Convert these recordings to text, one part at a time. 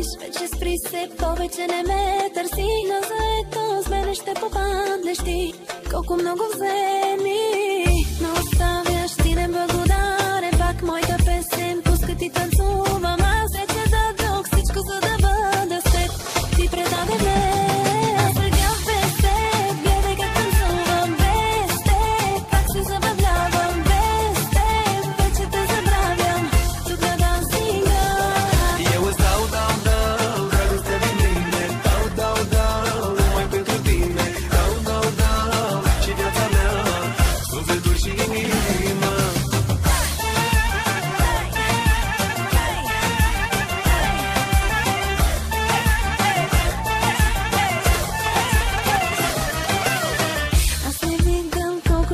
мислиш, вече спри се, повече не ме търси, на заето с мене ще попаднеш ти. Колко много взе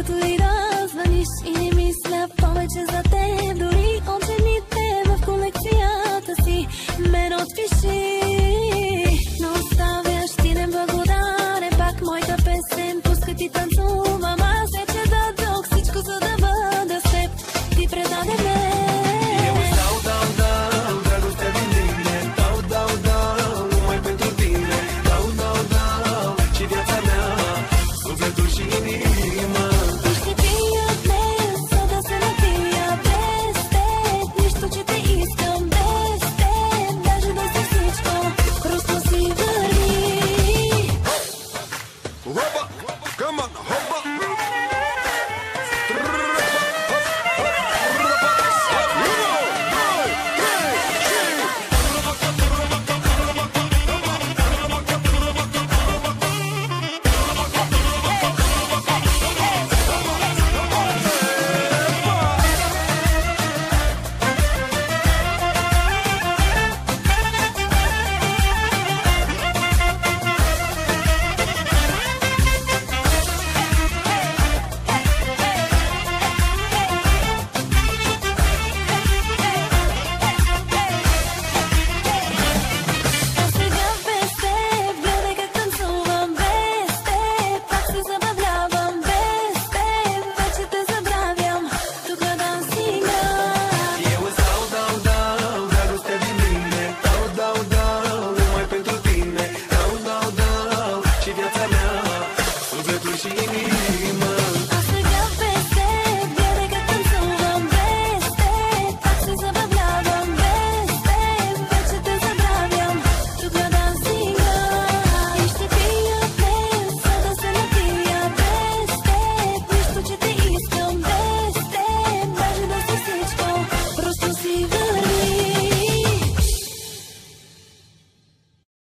когато и да звъниш и не мисля повече за те, дори от в колекцията си ме отпиши. Но оставяш ти неблагодарен, пак моята песен пуска ти танцува.